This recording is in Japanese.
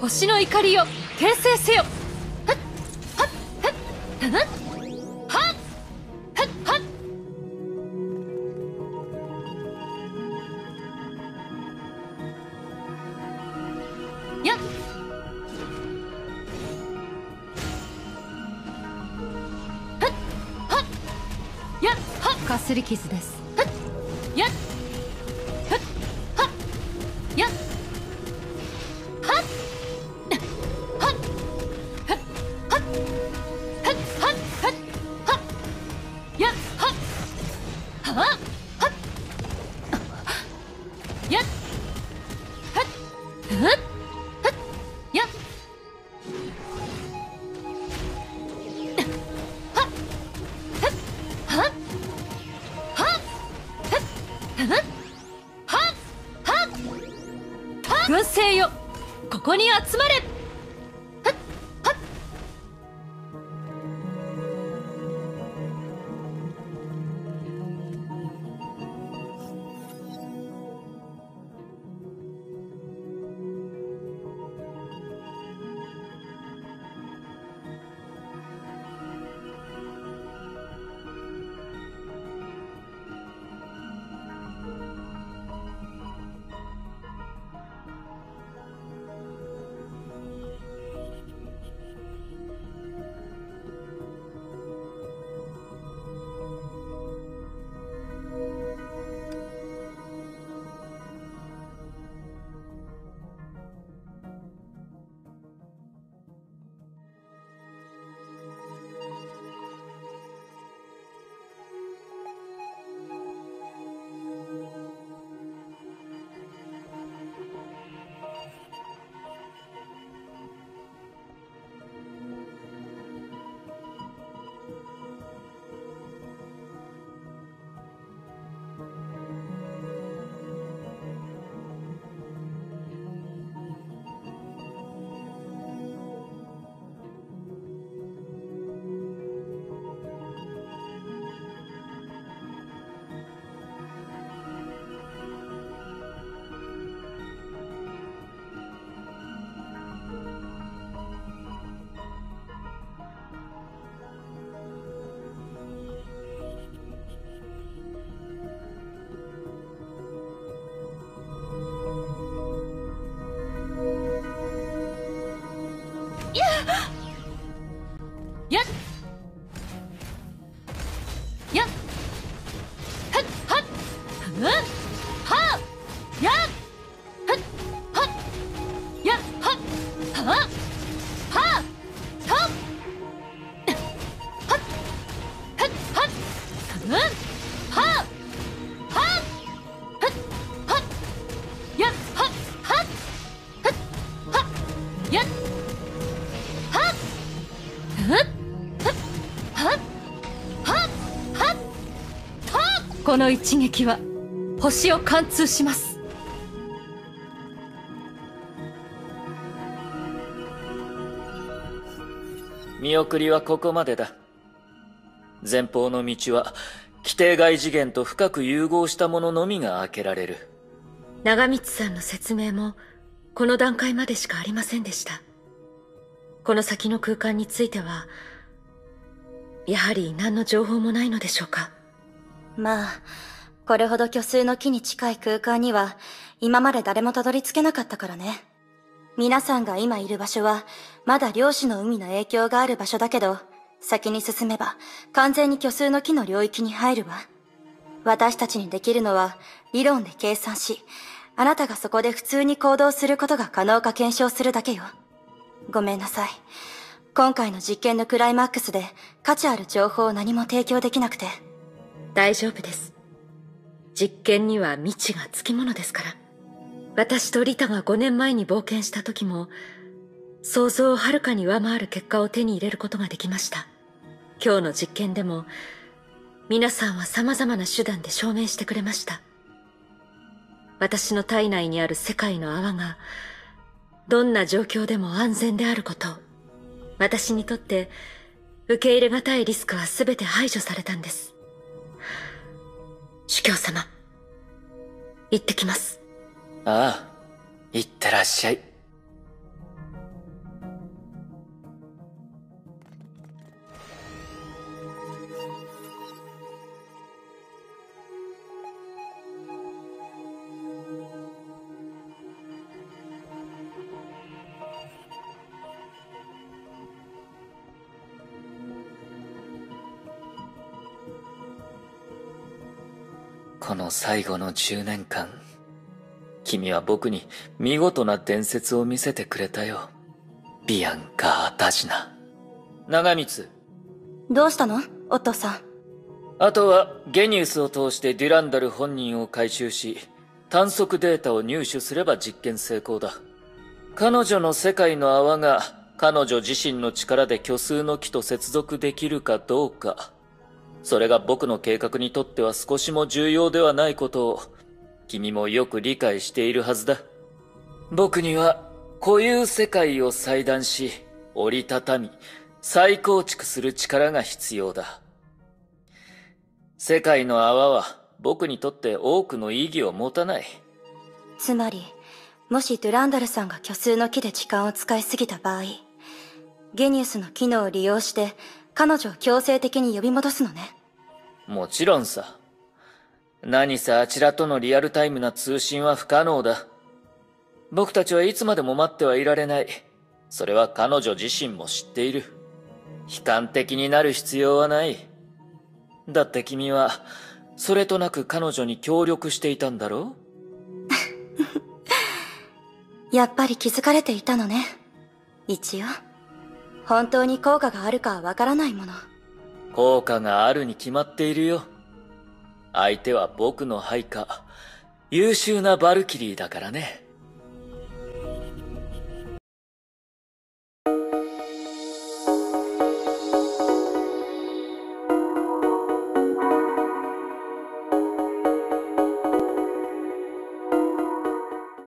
星の怒りを訂正せよはっはっはっよっ。かすり傷です。軍勢よ。ここに集まれ。うんはっはっはっはっやっはっはっはっはっやっはっはっはっはっはっはっこの一撃は星を貫通します見送りはここまでだ前方の道は規定外次元と深く融合したもののみが開けられる。長光さんの説明もこの段階までしかありませんでした。この先の空間についてはやはり何の情報もないのでしょうか？まあ、これほど虚数の木に近い空間には、今まで誰もたどり着けなかったからね。皆さんが今いる場所は、まだ漁師の海の影響がある場所だけど、先に進めば、完全に虚数の木の領域に入るわ。私たちにできるのは、理論で計算し、あなたがそこで普通に行動することが可能か検証するだけよ。ごめんなさい。今回の実験のクライマックスで価値ある情報を何も提供できなくて。大丈夫です実験には未知がつきものですから私とリタが5年前に冒険した時も想像をはるかに上回る結果を手に入れることができました今日の実験でも皆さんは様々な手段で証明してくれました私の体内にある世界の泡がどんな状況でも安全であること。私にとって受け入れがたいリスクは全て排除されたんです。主教様、行ってきます。ああ、行ってらっしゃい。この最後の10年間、君は僕に見事な伝説を見せてくれたよ。ビアンカ・ー・タジナ。長光。どうしたの？オットーさん。あとは、ゲニウスを通してデュランダル本人を回収し、探索データを入手すれば実験成功だ。彼女の世界の泡が彼女自身の力で虚数の木と接続できるかどうか。それが僕の計画にとっては少しも重要ではないことを、君もよく理解しているはずだ。僕には固有世界を裁断し、折りたたみ、再構築する力が必要だ。世界の泡は僕にとって多くの意義を持たない。つまり、もしドゥランダルさんが虚数の木で時間を使いすぎた場合、ゲニウスの機能を利用して彼女を強制的に呼び戻すのね。もちろんさ。何せあちらとのリアルタイムな通信は不可能だ。僕たちはいつまでも待ってはいられない。それは彼女自身も知っている。悲観的になる必要はない。だって君は、それとなく彼女に協力していたんだろう？やっぱり気づかれていたのね。一応。本当に効果があるかわからないもの。効果があるに決まっているよ。相手は僕の配下、優秀なバルキリーだからね。